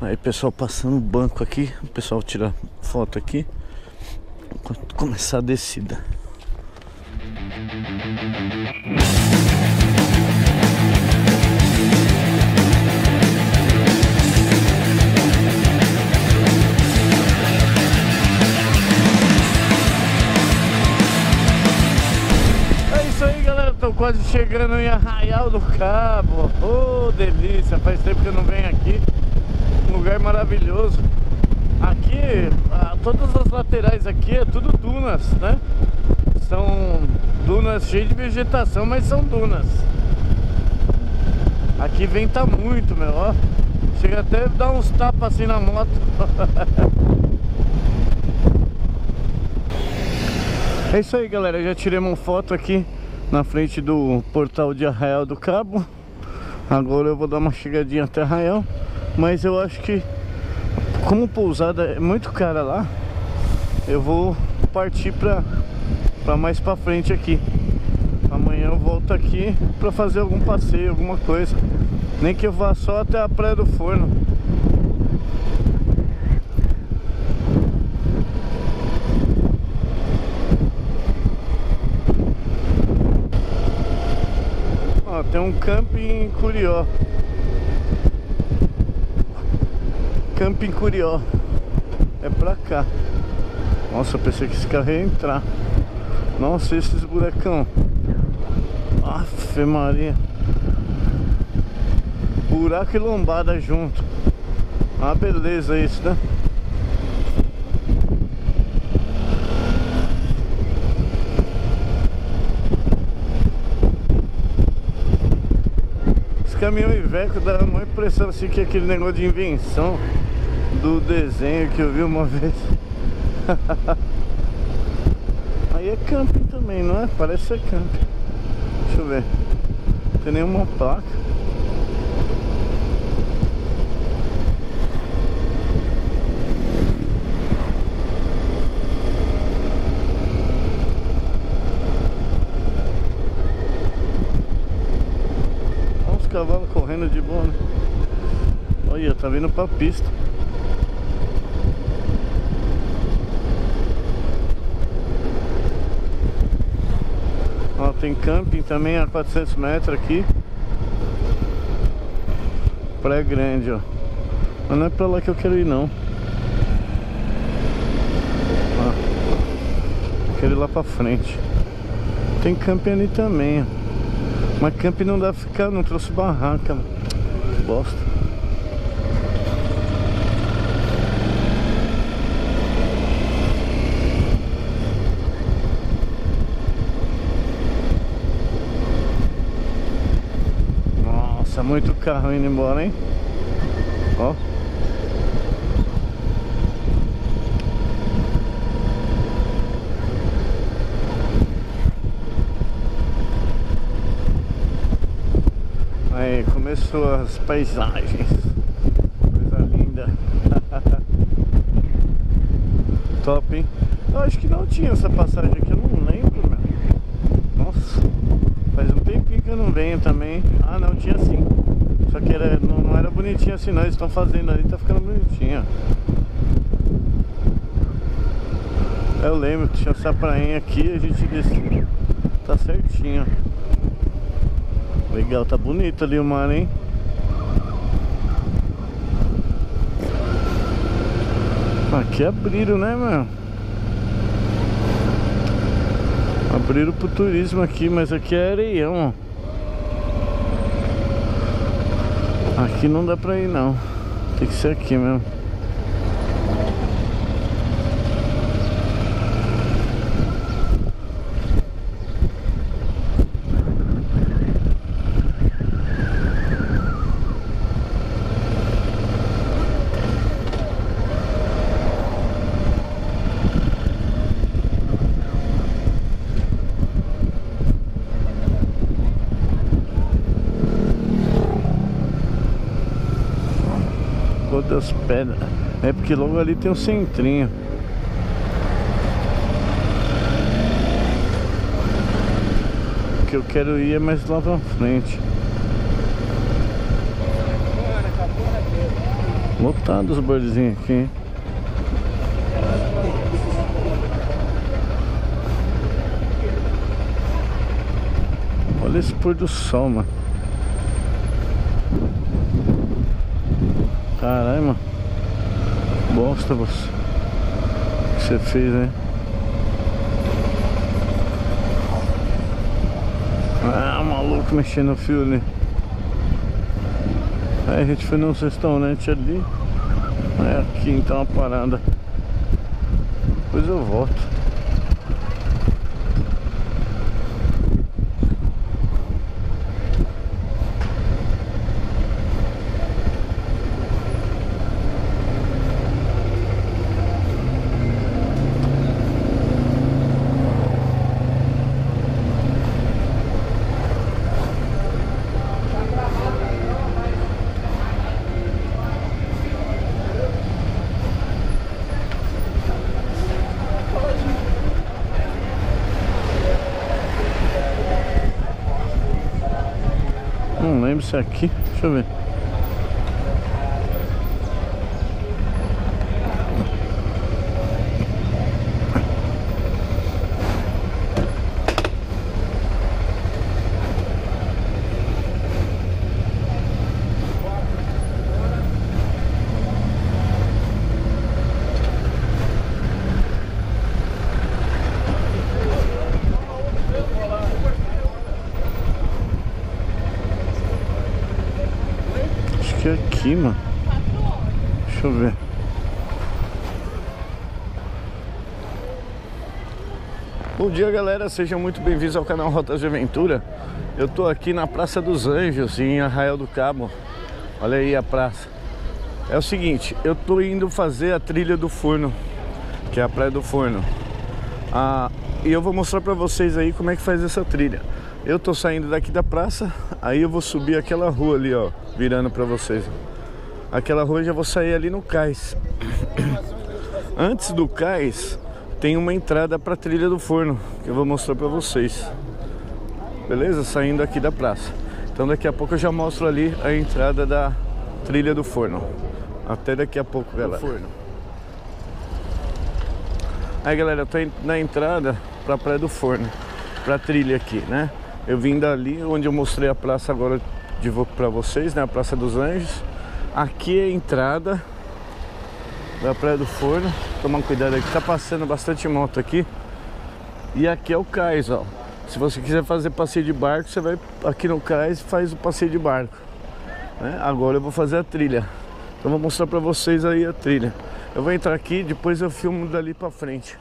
Aí pessoal passando o banco aqui, o pessoal tira foto aqui. Começar a descida. É isso aí galera, tô quase chegando em Arraial do Cabo Ô oh, delícia, faz tempo que eu não venho aqui Um lugar maravilhoso. Aqui, todas as laterais aqui é tudo dunas, né? São dunas cheias de vegetação, mas são dunas. Aqui venta muito, meu, ó. Chega até a dar uns tapas assim na moto. É isso aí galera, já tirei uma foto aqui na frente do portal de Arraial do Cabo. Agora eu vou dar uma chegadinha até Arraial. Mas eu acho que como pousada é muito cara lá Eu vou partir pra, pra mais pra frente aqui. Amanhã eu volto aqui pra fazer algum passeio, alguma coisa. Nem que eu vá só até a Praia do Forno. Ó, tem um camping em Curió Camping Curió. É pra cá. Nossa, pensei que esse carro ia entrar. Nossa, esses buracão Afe Maria. Buraco e lombada junto. Ah, beleza isso, né? Esse caminhão Iveco dá uma impressão assim que é aquele negócio de invenção do desenho que eu vi uma vez. Aí é camping também, não é? Parece ser camping. Deixa eu ver. Não tem nenhuma placa? Olha os cavalos correndo de boa, né? Olha, tá vindo pra pista Ó, tem camping também a 400 metros aqui. Praia Grande, ó. Mas não é pra lá que eu quero ir, não. Ó. Quero ir lá pra frente. Tem camping ali também, ó. Mas camping não dá pra ficar, não. Trouxe barraca. Bosta Nossa, muito carro indo embora, hein? Ó. Aí, começou as paisagens. Coisa linda. Top, hein? Eu acho que não tinha essa passagem aqui, eu não lembro, meu. Nossa. Faz um tempinho que eu não venho também Ah não, tinha sim Só que era, não, não era bonitinho assim não. Eles estão fazendo ali, tá ficando bonitinho. Eu lembro tinha essa prainha aqui A gente desceu. Tá certinho. Legal, tá bonito ali o mar, hein? Aqui abriram, né, meu? Abriram pro turismo aqui, mas aqui é areião, ó. Aqui não dá pra ir não. Tem que ser aqui mesmo das pedras É porque logo ali tem um centrinho O que eu quero ir é mais lá pra frente Lotado os barzinhos aqui, hein? Olha esse pôr do sol, mano. Bosta você. O que você fez, hein? Ah, maluco mexendo no fio ali. Aí a gente foi num restaurante ali. É aqui então a parada. Depois eu volto. Não lembro se é aqui. Deixa eu ver. Acho mano. Deixa eu ver. Bom dia, galera. Sejam muito bem-vindos ao canal Rotas de Aventura. Eu tô aqui na Praça dos Anjos, em Arraial do Cabo. Olha aí a praça. É o seguinte, eu tô indo fazer a trilha do Forno, que é a Praia do Forno. Ah, e eu vou mostrar pra vocês aí como é que faz essa trilha. Eu tô saindo daqui da praça, aí eu vou subir aquela rua ali, ó, virando pra vocês. Aquela rua eu já vou sair ali no cais. Antes do cais, tem uma entrada pra trilha do forno, que eu vou mostrar pra vocês. Beleza? Saindo aqui da praça. Então daqui a pouco eu já mostro ali a entrada da trilha do forno. Até daqui a pouco, galera. Forno. Aí galera, eu tô na entrada pra Praia do Forno, pra trilha aqui, né? Eu vim dali onde eu mostrei a praça agora de pra vocês, né? A Praça dos Anjos. Aqui é a entrada da Praia do Forno. Tomar cuidado aqui, tá passando bastante moto aqui. E aqui é o cais, ó. Se você quiser fazer passeio de barco, você vai aqui no cais e faz o passeio de barco. Né? Agora eu vou fazer a trilha. Então vou mostrar pra vocês aí a trilha. Eu vou entrar aqui, depois eu filmo dali pra frente.